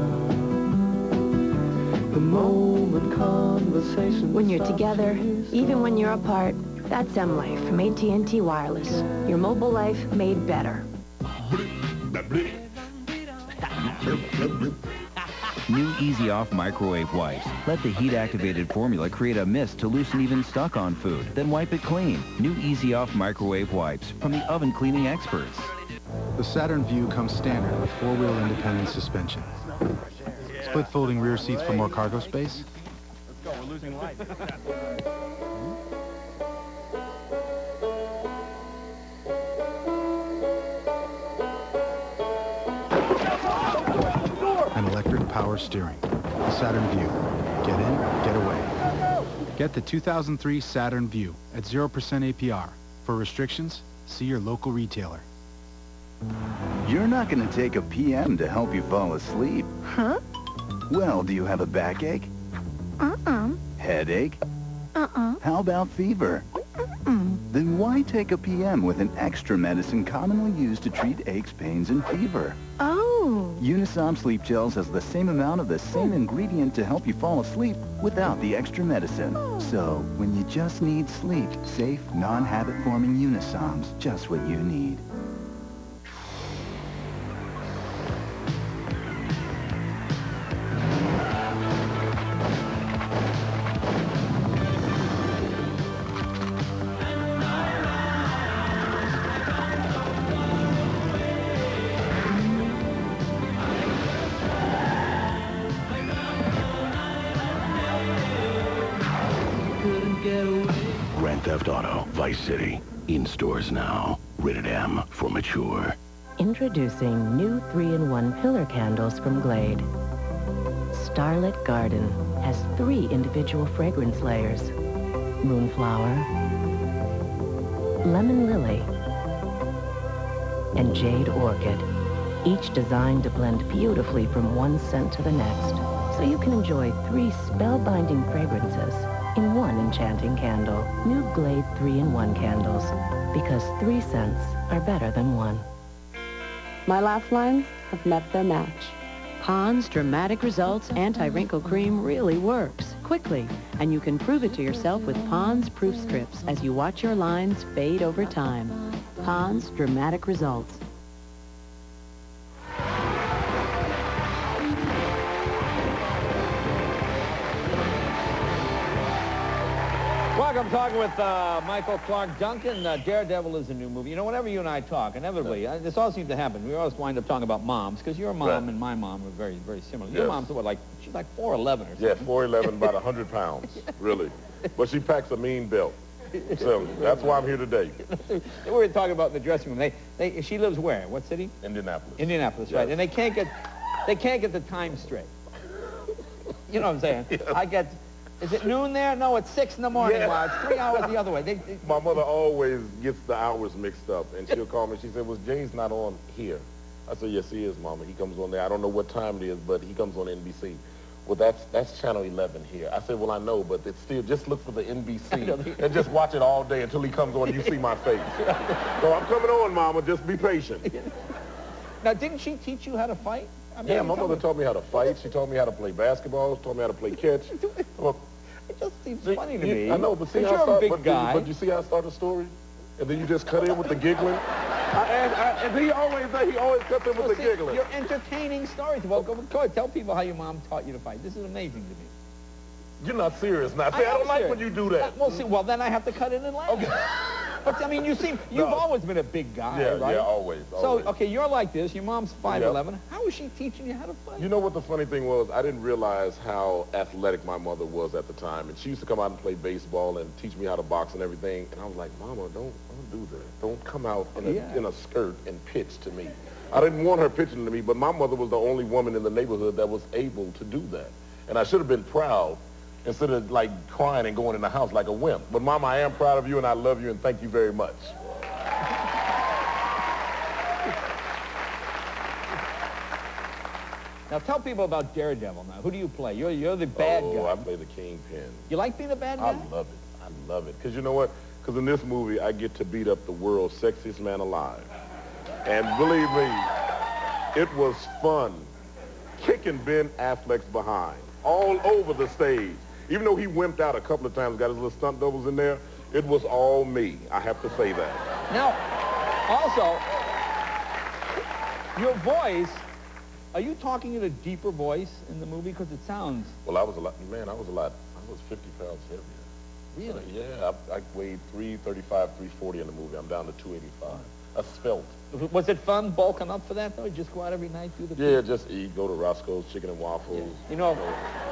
The moment conversation When you're together, even when you're apart, that's M-Life from AT&T Wireless. Your mobile life made better. New Easy Off microwave wipes. Let the heat-activated formula create a mist to loosen even stuck-on food. Then wipe it clean. New Easy Off microwave wipes from the oven cleaning experts. The Saturn Vue comes standard with four-wheel independent suspension. Split folding rear seats for more cargo space. Power steering. The Saturn Vue. Get in, get away. Get the 2003 Saturn Vue at 0% APR. For restrictions, see your local retailer. You're not going to take a PM to help you fall asleep. Huh? Well, do you have a backache? Uh-uh. Headache? Uh-uh. How about fever? Then why take a PM with an extra medicine commonly used to treat aches, pains, and fever? Oh. Unisom Sleep Gels has the same amount of the same ingredient to help you fall asleep without the extra medicine. So, when you just need sleep, safe, non-habit-forming Unisom's just what you need. Theft Auto, Vice City. In stores now. Rated M for mature. Introducing new 3-in-1 pillar candles from Glade. Starlit Garden has three individual fragrance layers. Moonflower, Lemon Lily, and Jade Orchid. Each designed to blend beautifully from one scent to the next, so you can enjoy three spellbinding fragrances in one enchanting candle. New Glade 3-in-1 candles, because three scents are better than one. My laugh lines have met their match. Pond's Dramatic Results Anti-Wrinkle Cream really works quickly, and you can prove it to yourself with Pond's Proof Strips as you watch your lines fade over time. Pond's Dramatic Results. Talking with uh, Michael Clarke Duncan. Uh, Daredevil is a new movie. You know, whenever you and I talk, inevitably, uh, this all seems to happen. We always wind up talking about moms, because your mom Right. and my mom are very, very similar. Your Yes. mom's what, like, she's like 4'11 or something. Yeah, 4'11", about 100 pounds, really. But she packs a mean belt. So that's why I'm here today. we were talking about in the dressing room. They, they, she lives where? What city? Indianapolis. Indianapolis, right. And they can't get, they can't get the time straight. You know what I'm saying? I get, is it noon there? No, it's 6 in the morning. Yeah. It's three hours the other way. They, they, My mother always gets the hours mixed up, and she'll call me. She said, "Was Jay's not on here?" I said, "Yes, he is, Mama. He comes on there. I don't know what time it is, but he comes on NBC." Well, that's that's channel 11 here. I said, "Well, I know, but it's still just look for the NBC and just watch it all day until he comes on. and You see my face." so I'm coming on, Mama. Just be patient. now, didn't she teach you how to fight? I yeah, my mother taught me how to fight. She taught me how to play basketball. She taught me how to play catch. Well, It just seems See, funny to you- me. I know, but see how I you're a big but, guy. You, but you see how I start the story? And then you just cut in with the giggling? I, and, I, and he always he always cuts in with Well, the see, giggling. You're entertaining stories. Well, go, go ahead, tell people how your mom taught you to fight. This is amazing to me. You're not serious now. See, I, am don't like when you do that. Uh, well, see, well, then I have to cut in and laugh. Okay. but I mean, you seem you've No. always been a big guy, Yeah, right? yeah, always, So, okay, you're like this. Your mom's five eleven. Yep. How is she teaching you how to fight? You know what the funny thing was? I didn't realize how athletic my mother was at the time. And she used to come out and play baseball and teach me how to box and everything. And I was like, Mama, don't, don't do that. Don't come out in a, Yeah. in a skirt and pitch to me. I didn't want her pitching to me, but my mother was the only woman in the neighborhood that was able to do that. And I should have been proud instead of like crying and going in the house like a wimp. But Mama, I am proud of you and I love you and thank you very much. Now tell people about Daredevil. Now, who do you play? You're you're the bad oh, guy. I play the kingpin. You like being the bad guy? I love it. I love it. Because you know what? Because in this movie, I get to beat up the world's sexiest man alive. And believe me, it was fun kicking Ben Affleck's behind all over the stage. Even though he wimped out a couple of times, got his little stunt doubles in there, it was all me. I have to say that. Now, also, your voice. Are you talking in a deeper voice in the movie? Because it sounds. Well, I was a lot, man, I was a lot, I was 50 pounds heavier. Really? Yeah, I, I weighed 335, 340 in the movie. I'm down to 285. I spilt. Was it fun bulking up for that though? Just go out every night do the. Yeah, just eat, go to Roscoe's Chicken and Waffles. You know,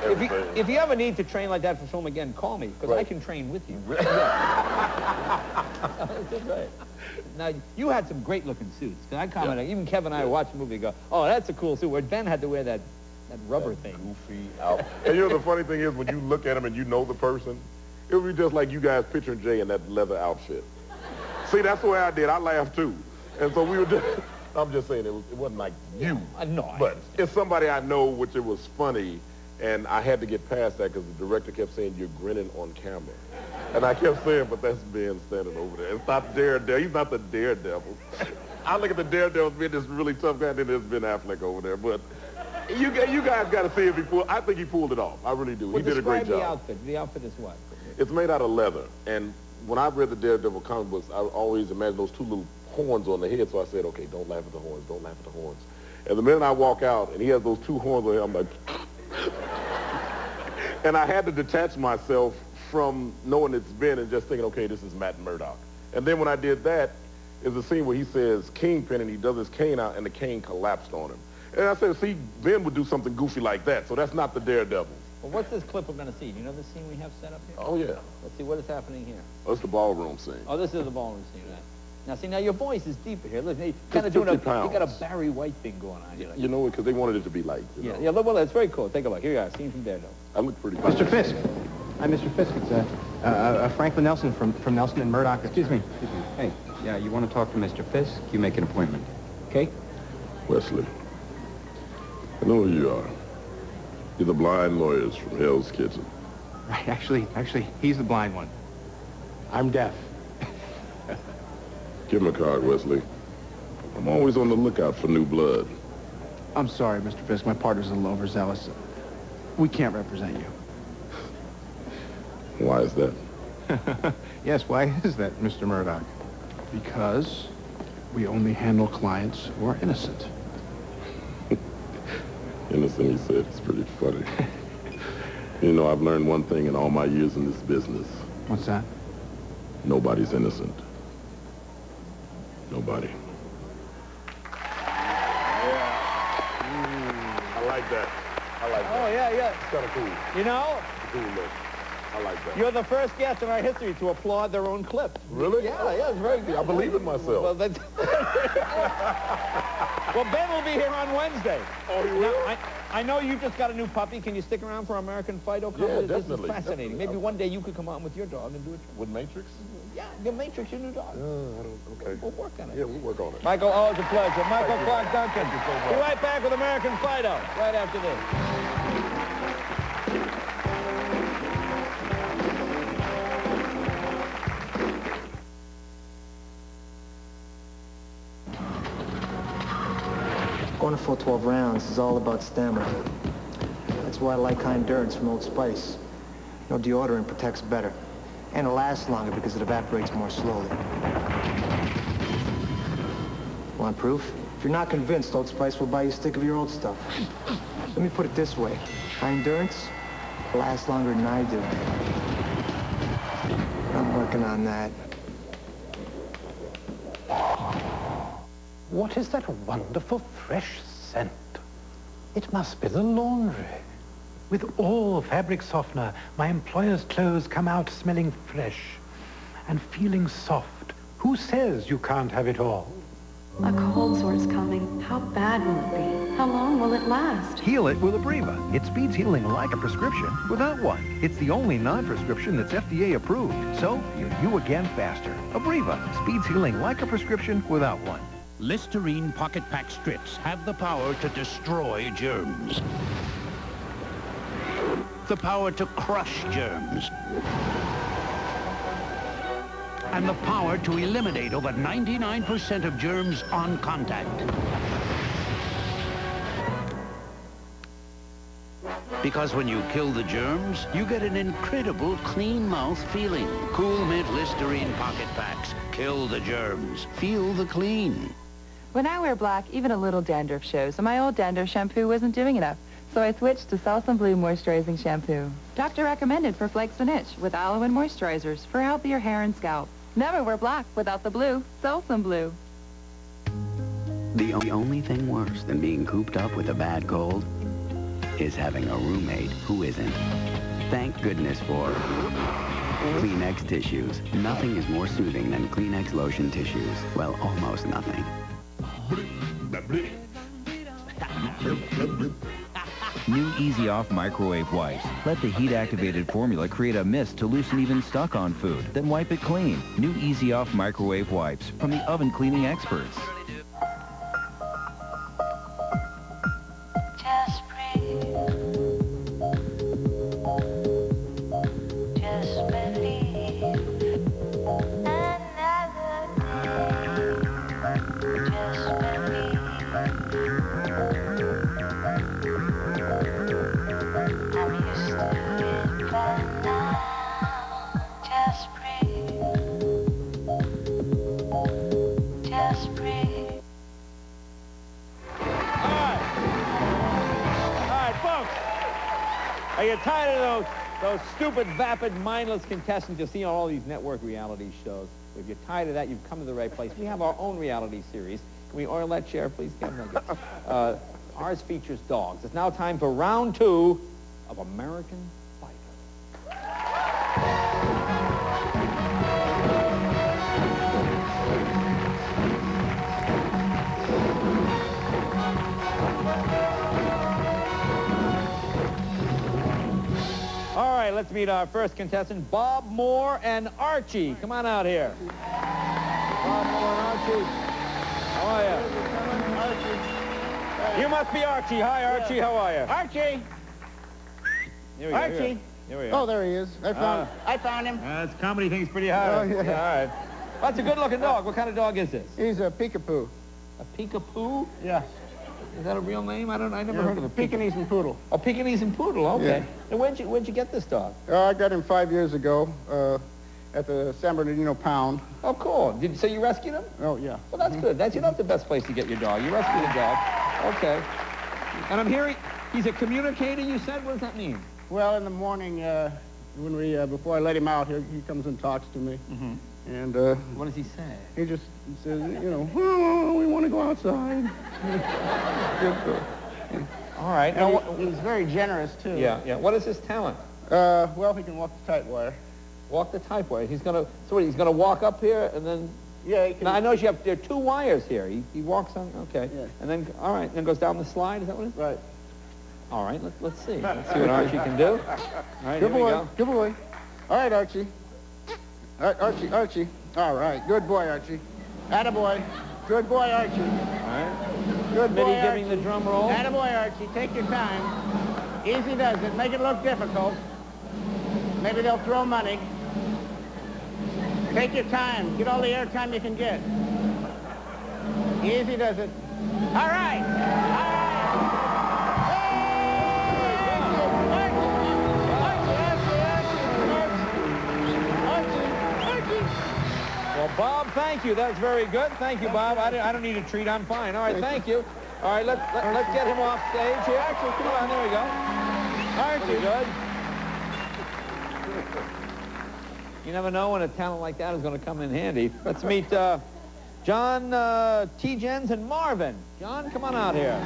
if you, if you ever need to train like that for film again, call me because I can train with you. Right. Now you had some great looking suits. I commented, even Kevin and I watched the movie and go, "Oh, that's a cool suit." Where Ben had to wear that that rubber thing. Goofy out. and you know the funny thing is when you look at him and you know the person, it would be just like you guys picturing Jay in that leather outfit. See, that's the way I did. I laughed too. And so we were just, I'm just saying it, was, it wasn't like you. I know. But it's somebody I know, which it was funny, and I had to get past that because the director kept saying, you're grinning on camera. And I kept saying, but that's Ben standing over there. It's not Daredevil. He's not the Daredevil. I look at the Daredevil being this really tough guy, and then there's Ben Affleck over there. But you, you guys got to see if he pulled. I think he pulled it off. I really do. Well, he did a great job. the outfit. The outfit is what? It's made out of leather. And when I read the Daredevil comic books, I always imagined those two little horns on the head. So I said, okay, don't laugh at the horns. Don't laugh at the horns. And the minute I walk out and he has those two horns on him, I'm like... and I had to detach myself from knowing it's Ben and just thinking, okay, this is Matt Murdock. And then when I did that, is a scene where he says Kingpin and he does his cane out and the cane collapsed on him. And I said, see, Ben would do something goofy like that. So that's not the Daredevil. Well, what's this clip we're going to see? Do you know the scene we have set up here? Oh, yeah. Let's see what is happening here. That's the ballroom scene. Oh, this is the ballroom scene, right? Now, see, now your voice is deeper here. Listen, you kind of doing a, you 50 got a. Barry White thing going on here. You know, because they wanted it to be light. You Yeah, know? yeah, look, well, that's very cool. Take a look. Here you are, scene from Daredevil. I look pretty Mr. Fisk. Hi, Mr. Fisk. It's uh, uh, uh, Franklin Nelson from, from Nelson and Murdock. Excuse me. Excuse me. Hey, yeah, you want to talk to Mr. Fisk? You make an appointment. Okay? Wesley, I know who you are. You're the blind lawyers from Hell's Kitchen. Right, actually, actually, he's the blind one. I'm deaf. Give him a card, Wesley. I'm always on the lookout for new blood. I'm sorry, Mr. Fisk. My partner's a little overzealous. We can't represent you. Why is that? yes, why is that, Mr. Murdock? Because we only handle clients who are innocent. Innocent, he said. It's pretty funny. you know, I've learned one thing in all my years in this business. What's that? Nobody's innocent. Nobody. Yeah. Mm. I like that. I like oh, that. Oh, yeah, yeah. It's kind of cool. You know, It's a cool look. I like that. you're the first guest in our history to applaud their own clip. Really? Yeah, yeah, it's very good. I believe in myself. Well, that's... well, Ben will be here on Wednesday. Oh, he Now, will? I, I know you've just got a new puppy. Can you stick around for American Fido? Yeah, definitely. This is fascinating. definitely. Maybe one day you could come on with your dog and do it. With Matrix? Yeah, give Matrix your new dog. Uh, I don't, okay. We'll work on it. Yeah, we'll work on it. Michael, always a pleasure. Michael you. Clarke Duncan. Thank you so Be right back with American Fido right after this. Full 12 rounds is all about stamina. That's why I like high endurance from Old Spice. No deodorant protects better. And it lasts longer because it evaporates more slowly. Want proof? If you're not convinced, Old Spice will buy you a stick of your old stuff. Let me put it this way. High endurance lasts longer than I do. I'm working on that. What is that wonderful fresh scent? It must be the laundry. With all fabric softener, my employer's clothes come out smelling fresh and feeling soft. Who says you can't have it all? A cold sore's coming. How bad will it be? How long will it last? Heal it with Abreva. It speeds healing like a prescription without one. It's the only non-prescription that's FDA approved. So you're you again faster. Abreva speeds healing like a prescription without one. Listerine Pocket Pack strips have the power to destroy germs. The power to crush germs. And the power to eliminate over 99% of germs on contact. Because when you kill the germs, you get an incredible clean mouth feeling. Cool Mint Listerine Pocket Packs. Kill the germs. Feel the clean. When I wear black, even a little dandruff shows, and my old dandruff shampoo wasn't doing enough. So I switched to Selsun Blue Moisturizing Shampoo. Doctor recommended for flakes and itch with aloe and moisturizers for healthier hair and scalp. Never wear black without the blue, Selsun Blue. The only thing worse than being cooped up with a bad cold is having a roommate who isn't. Thank goodness for Kleenex tissues. Nothing is more soothing than Kleenex lotion tissues. Well, almost nothing. New Easy Off microwave wipes. Let the heat-activated formula create a mist to loosen even stuck on food, then wipe it clean. New Easy Off microwave wipes from the oven cleaning experts. Are tired of those, those stupid, vapid, mindless contestants you see on all these network reality shows? If you're tired of that, you've come to the right place. We have our own reality series. Can we oil that chair, please. Uh, ours features dogs. It's now time for round two of American let's meet our first contestant, Bob Moore and Archie. Come on out here. Bob Moore and Archie. How are you? Archie. You must be Archie. Hi, Archie. How are you? Archie! Here we go, Archie! Here, here we are. Oh, there he is. I found, Ah. I found him. Uh, this comedy thing's pretty hard. Oh, yeah. all right. That's a good-looking dog. What kind of dog is this? He's a peekapoo. A peekapoo? Yes. Is that a real name? I don't. I never Yeah, heard of a Pekingese and poodle. A Pekingese and poodle. Okay. Yeah. And where'd you where'd you get this dog? Uh, I got him five years ago uh, at the San Bernardino Pound. Oh, cool. Did so you rescued him? Oh, yeah. Well, that's good. That's you know, that's the best place to get your dog. You rescue the dog. Okay. And I'm hearing he's a communicator. You said. What does that mean? Well, in the morning, uh, when we uh, before I let him out, he, he comes and talks to me. Mm-hmm. And uh, What does he say? he just says, you know, oh, we want to go outside. All right. Now, what- he's very generous too. yeah, yeah. What is his talent? Uh, well, he can walk the tight wire. Walk the type wire. He's gonna. So what, he's gonna walk up here and then. Yeah, he can. Now I know you have. There are two wires here. He, he walks on. Okay. Yeah. And then all right. Then goes down the slide. Is that what it is? Right. All right. Let, let's see. Let's see what Archie can do. All right. Good boy. go. Good boy. All right, Archie. Archie, Archie. All right. Good boy, Archie. Attaboy. Good boy, Archie. All right. Good boy, Mitty giving the drum roll. Attaboy, Archie. Take your time. Easy does it. Make it look difficult. Maybe they'll throw money. Take your time. Get all the airtime you can get. Easy does it. All right. All right. Bob, thank you. That's very good. Thank you, Bob. I don't, I don't need a treat. I'm fine. All right, thank you. All right, let's, let, let's get him off stage here. Actually, come on. There we go. Aren't you good? You never know when a talent like that is going to come in handy. Let's meet uh, John uh, T. Jens and Marvin. John, come on out here.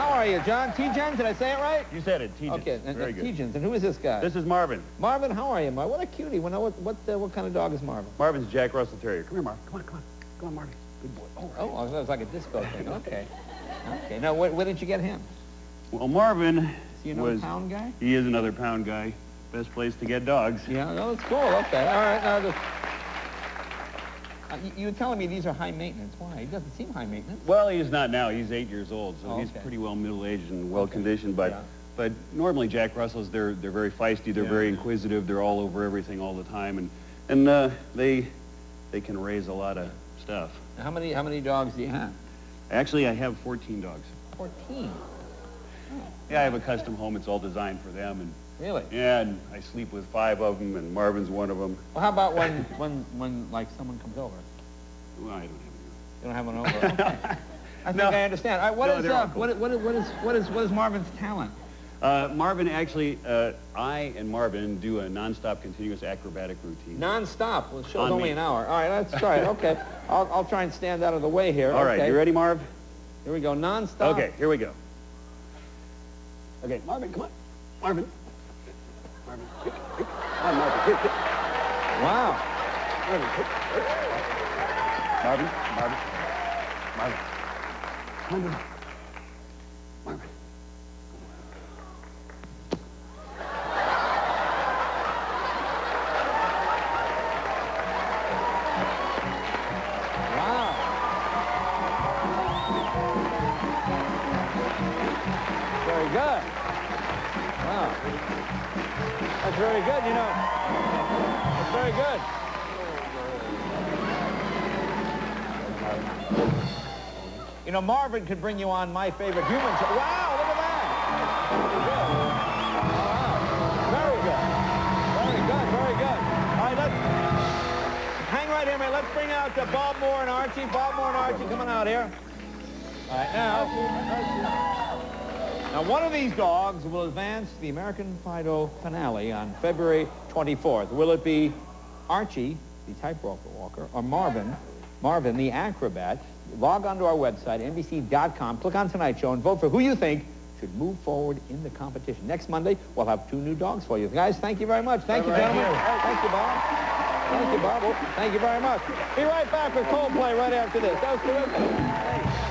How are you, John? T. Jens, did I say it right? You said it, T. Okay, and, Very and good. T. Jens. And who is this guy? This is Marvin. Marvin, how are you, Marvin? What a cutie. What, what, what, uh, what kind of dog is Marvin? Marvin's Jack Russell Terrier. Come here, Marvin. Come on, come on. Come on, Marvin. Good boy. Oh, Oh, that was like a disco thing. Okay. Okay. Now, where, where did you get him? Well, Marvin Is he another was... pound guy? He is another pound guy. Best place to get dogs. Yeah, no, that's cool. Okay. All right. Now, the, uh, you, were telling me these are high maintenance. Why? He doesn't seem high maintenance. Well, he's not now. He's eight years old, so Oh, he's pretty well middle-aged and well-conditioned. But, Yeah. but normally Jack Russells, they're they're very feisty. They're Yeah. very inquisitive. They're all over everything all the time, and and uh, they they can raise a lot of stuff. Now, how many how many dogs do you have? Actually, I have 14 dogs. Fourteen. Yeah, I have a custom home. It's all designed for them, and Really? yeah, and I sleep with five of them, and Marvin's one of them. Well, how about when when when like someone comes over? Well, I don't You don't have one over. Okay. I think No. I understand. All right. What No, is uh, cool. what, what, is- what is what is what is Marvin's talent? Uh, Marvin, actually, uh, I and Marvin do a nonstop continuous acrobatic routine. Non-stop. Well, the show's On only me. an hour. All right, let's try it. Okay. I'll, I'll try and stand out of the way here. All right, okay. you ready, Marv? Here we go. Non-stop. Okay, here we go. Okay, Marvin, come on. Marvin. Marvin. Come on, Marvin. Hit, hit. Wow. Marvin. Marvin. Marvin. Marvin. Know, Marvin could bring you on My Favorite Human. Wow, look at that. Very good. Very good, very good. All right, let's hang right here, man. Let's bring out uh, Bob Moore and Archie. Bob Moore and Archie coming out here. All right, now. Now, one of these dogs will advance the American Fido finale on February 24th. Will it be Archie, the tightrope walker, or Marvin, Marvin, the acrobat? Log onto our website, NBC.com, click on Tonight Show, and vote for who you think should move forward in the competition. Next Monday, we'll have two new dogs for you. Guys, thank you very much. Thank you, Right gentlemen. here. Thank you, Bob. Thank you, Bob. Thank you very much. Be right back with Coldplay right after this. That was terrific.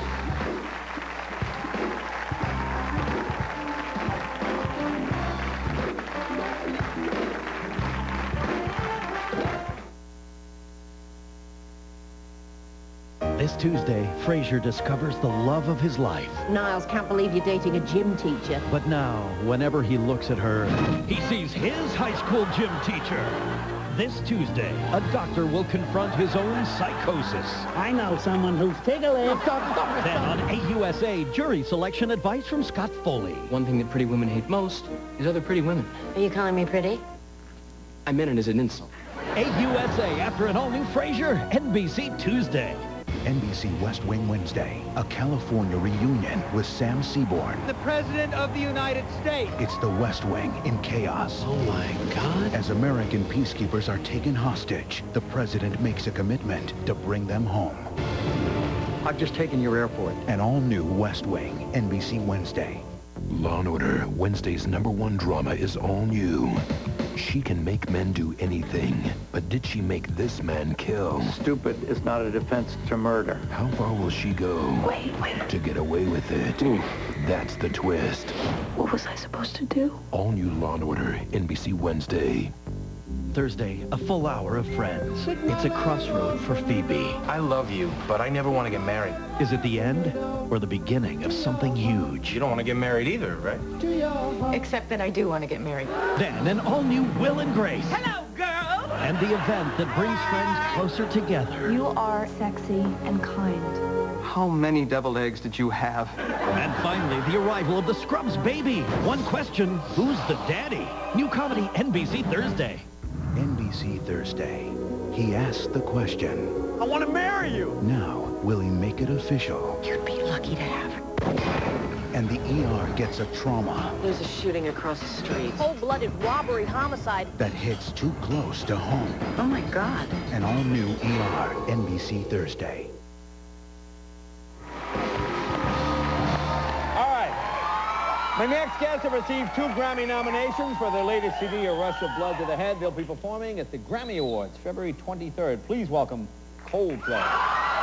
Tuesday, Frasier discovers the love of his life. Niles, can't believe you're dating a gym teacher. But now, whenever he looks at her, he sees his high school gym teacher. This Tuesday, a doctor will confront his own psychosis. I know someone who's ticklish. Then on AUSA, jury selection advice from Scott Foley. One thing that pretty women hate most is other pretty women. Are you calling me pretty? I meant it as an insult. AUSA after an all-new Frasier, NBC Tuesday. NBC West Wing Wednesday, a California reunion with Sam Seaborn. The President of the United States. It's the West Wing in chaos. Oh my God. As American peacekeepers are taken hostage, the president makes a commitment to bring them home. I've just taken your airport. An all-new West Wing, NBC Wednesday. Law & Order, Wednesday's number one drama is all new. She can make men do anything, but did she make this man kill? Stupid is not a defense to murder. How far will she go Wait, wait. to get away with it? Hmm. That's the twist. What was I supposed to do? All new Law & Order, NBC Wednesday. Thursday, a full hour of Friends. It's a crossroad for Phoebe. I love you, but I never want to get married. Is it the end or the beginning of something huge? You don't want to get married either, right? Do you all? Except that I do want to get married. Then an all-new Will and Grace. Hello, girl! And the event that brings friends closer together. You are sexy and kind. How many deviled eggs did you have? And finally, the arrival of the Scrubs baby. One question, who's the daddy? New comedy, NBC Thursday. NBC Thursday. He asked the question, I want to marry you. now will he make it official? You'd be lucky to have her. And the ER gets a trauma There's a shooting across the street. Cold-blooded robbery, homicide. that hits too close to home. Oh, my God. An all-new ER, NBC Thursday. My next guests have received two Grammy nominations for their latest CD, A Rush of Blood to the Head. They'll be performing at the Grammy Awards, February 23rd. Please welcome Coldplay.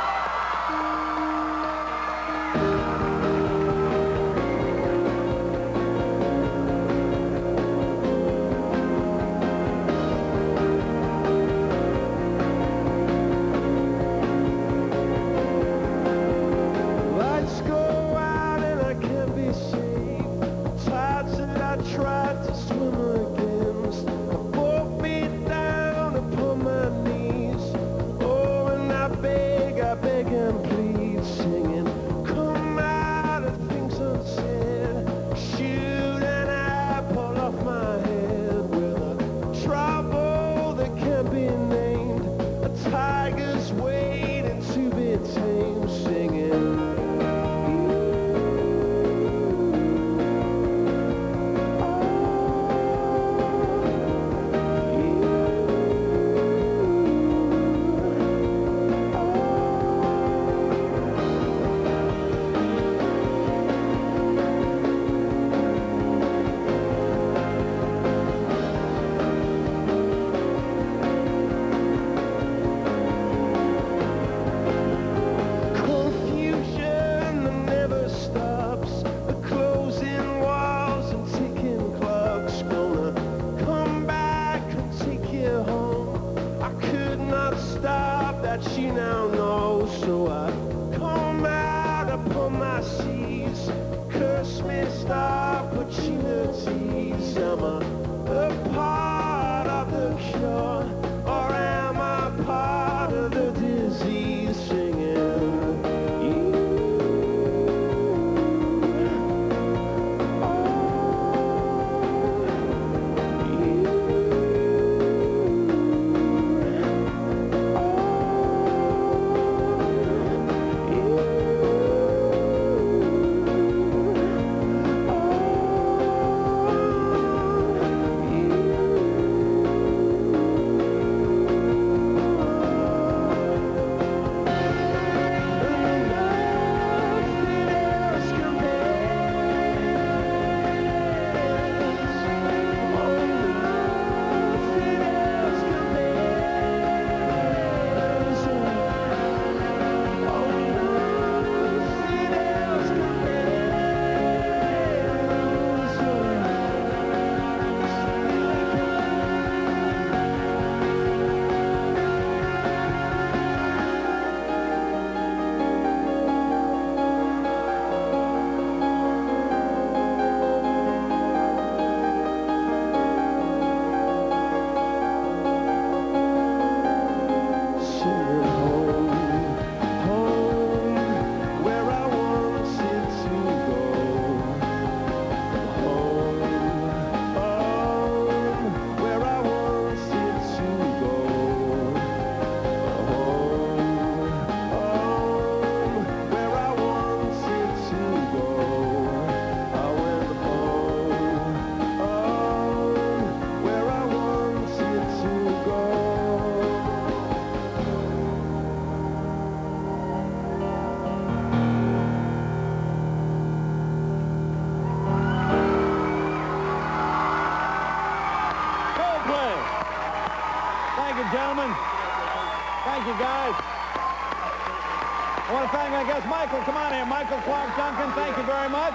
Michael. Come on here, Michael Clarke Duncan. Thank you very much.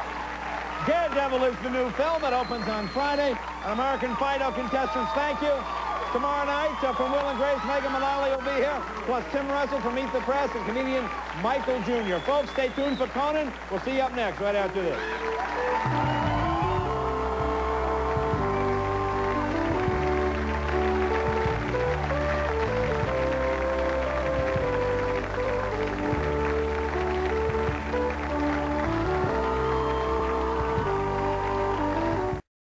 Daredevil is the new film. It opens on Friday. American Fido contestants, thank you. Tomorrow night, uh, from Will and Grace, Megan Mullally will be here, plus Tim Russert from Meet the Press and comedian Michael Jr. Folks, stay tuned for Conan. We'll see you up next, right after this.